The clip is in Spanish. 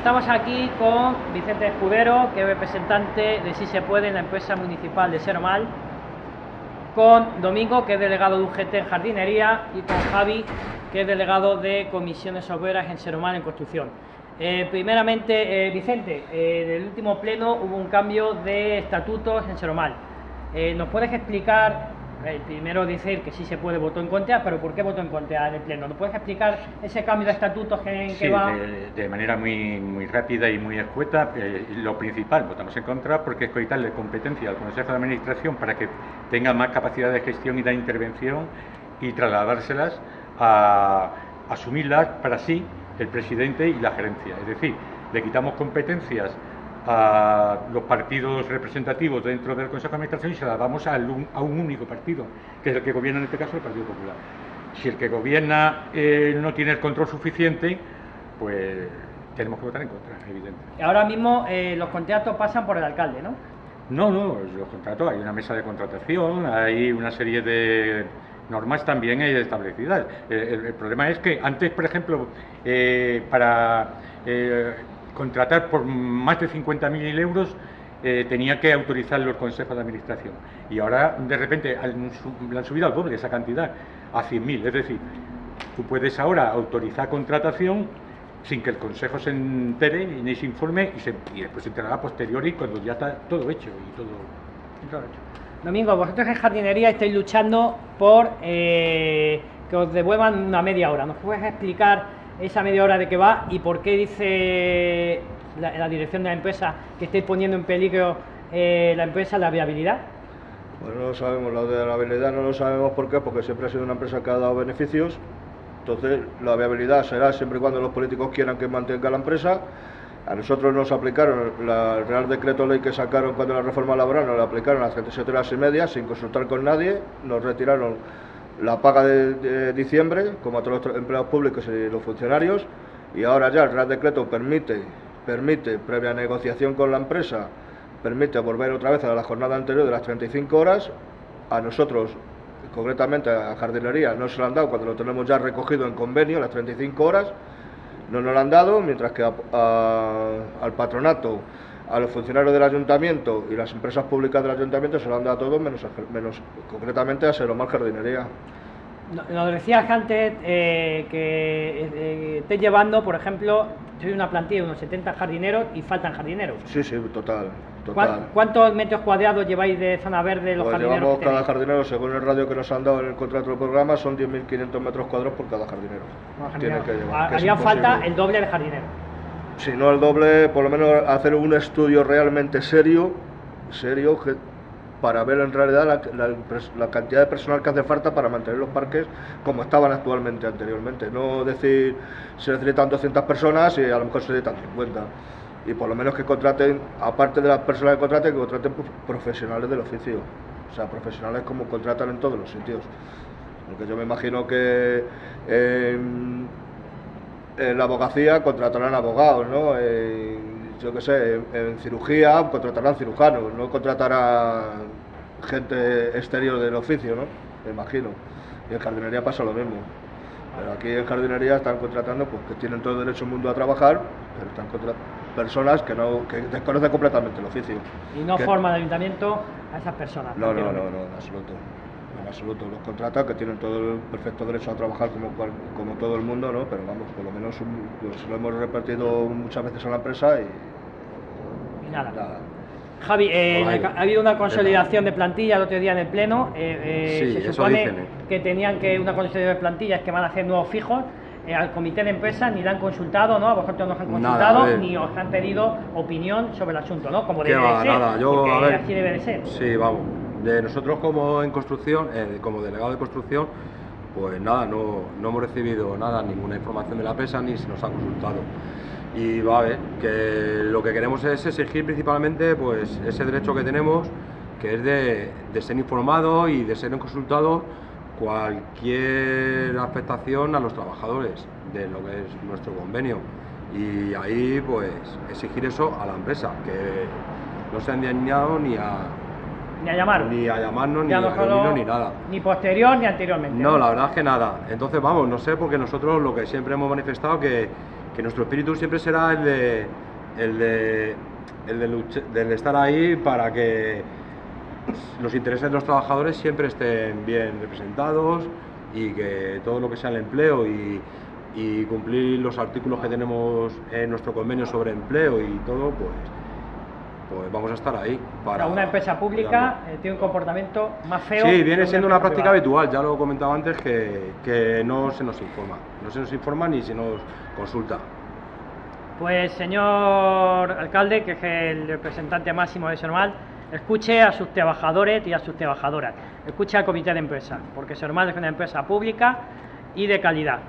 Estamos aquí con Vicente Escudero, que es representante de Si Se Puede en la empresa municipal de Seromal, con Domingo, que es delegado de UGT en jardinería, y con Javi, que es delegado de comisiones obreras en Seromal en construcción. Eh, primeramente, eh, Vicente, eh, en el último pleno hubo un cambio de estatutos en Seromal. Eh, ¿Nos puedes explicar el primero dice que sí se puede votar en contra, pero ¿por qué votó en contra en el Pleno? ¿Nos puedes explicar ese cambio de estatutos que, en sí, va? De, de, manera muy, muy rápida y muy escueta. Eh, lo principal, votamos en contra porque es quitarle competencia al Consejo de Administración para que tenga más capacidad de gestión y de intervención y trasladárselas a asumirlas para sí el presidente y la gerencia. Es decir, le quitamos competencias a los partidos representativos dentro del Consejo de Administración y se la damos a un, a un único partido, que es el que gobierna en este caso el Partido Popular. Si el que gobierna eh, no tiene el control suficiente, pues tenemos que votar en contra, evidente. Ahora mismo eh, los contratos pasan por el alcalde, ¿no? No, no, los contratos, hay una mesa de contratación, hay una serie de normas también establecidas. El, problema es que antes, por ejemplo, eh, para eh, contratar por más de 50.000 euros eh, tenía que autorizarlo el Consejo de Administración. Y ahora, de repente, han, han subido al doble esa cantidad, a 100.000. Es decir, tú puedes ahora autorizar contratación sin que el Consejo se entere ni se informe y, se, y después se enterará posteriori cuando ya está todo hecho. Domingo, vosotros en jardinería estáis luchando por eh, que os devuelvan una media hora. ¿Nos puedes explicar esa media hora de qué va y por qué dice la, la dirección de la empresa que estáis poniendo en peligro eh, la empresa la viabilidad? Pues no lo sabemos, de la viabilidad no lo sabemos por qué, porque siempre ha sido una empresa que ha dado beneficios. Entonces, la viabilidad será siempre y cuando los políticos quieran que mantenga la empresa. A nosotros nos aplicaron la, el Real Decreto Ley que sacaron cuando la reforma laboral, nos la aplicaron a las 37 horas y media sin consultar con nadie, nos retiraron la paga de, diciembre, como a todos los empleados públicos y los funcionarios, y ahora ya el Real Decreto permite, permite, previa negociación con la empresa, permite volver otra vez a la jornada anterior de las 35 horas. A nosotros, concretamente a jardinería, no se lo han dado cuando lo tenemos ya recogido en convenio, las 35 horas, no nos lo han dado, mientras que al patronato, a los funcionarios del ayuntamiento y las empresas públicas del ayuntamiento se lo han dado a todos, menos, menos concretamente a Seromar Jardinería. Nos decías antes eh, que eh, estés llevando, por ejemplo, soy una plantilla de unos 70 jardineros y faltan jardineros. Sí, sí, total. total. ¿Cuántos metros cuadrados lleváis de zona verde los pues jardineros? Llevamos cada jardinero, según el radio que nos han dado en el contrato del programa, son 10.500 metros cuadrados por cada jardinero. Tiene que llevar, Haría falta el doble de jardineros. Si no el doble, por lo menos hacer un estudio realmente serio, serio, para ver en realidad la, cantidad de personal que hace falta para mantener los parques como estaban actualmente anteriormente. No decir se necesitan 200 personas y a lo mejor se necesitan 50. Y por lo menos que contraten, aparte de las personas que contraten, que contraten profesionales del oficio. O sea, profesionales como contratan en todos los sitios. Porque yo me imagino que en la abogacía contratarán abogados, ¿no? En, yo qué sé, en, en, cirugía contratarán cirujanos, no contratarán gente exterior del oficio, ¿no? Me imagino. Y en jardinería pasa lo mismo. Pero aquí en jardinería están contratando, pues que tienen todo el derecho del mundo a trabajar, pero están contratando personas que no que desconocen completamente el oficio. Y no que... forma el ayuntamiento a esas personas. No, no, no, no, en absoluto. En absoluto. Los contratan que tienen todo el perfecto derecho a trabajar como, como todo el mundo, ¿no? Pero vamos, por lo menos pues, lo hemos repartido muchas veces a la empresa y, y nada. nada. Javi, eh, ha habido una consolidación de plantilla el otro día en el Pleno. Eh, eh, sí, se supone dicen, que tenían que una consolidación de plantillas que van a hacer nuevos fijos. Eh, al comité de empresa ni le han consultado, ¿no? A vosotros no os han consultado, nada, ni os han pedido opinión sobre el asunto, ¿no? Como debe va, de ser. Nada. Yo, a ver, así debe de ser. Sí, vamos. De nosotros como en construcción, eh, como delegado de construcción, pues nada, no, no hemos recibido nada, ninguna información de la PESA ni se nos ha consultado. Y va a ver que lo que queremos es exigir principalmente pues ese derecho que tenemos que es de, de ser informado y de ser consultado cualquier afectación a los trabajadores de lo que es nuestro convenio. Y ahí pues exigir eso a la empresa que no se han dignado ni a ni a llamar. Ni a llamarnos ni a, a ni nada. ni posterior ni anteriormente no, no la verdad es que nada. Entonces vamos no sé porque nosotros lo que siempre hemos manifestado que que nuestro espíritu siempre será el de, el de, el de lucha- del estar ahí para que los intereses de los trabajadores siempre estén bien representados y que todo lo que sea el empleo y, y cumplir los artículos que tenemos en nuestro convenio sobre empleo y todo, pues, pues vamos a estar ahí. Para una empresa pública eh, tiene un comportamiento más feo. Sí, viene siendo una práctica privada. habitual, ya lo comentaba antes, que, que no se nos informa. No se nos informa ni se nos consulta. Pues señor alcalde, que es el representante máximo de Sonormal, escuche a sus trabajadores y a sus trabajadoras, escuche al comité de empresa, porque Sonormal es una empresa pública y de calidad.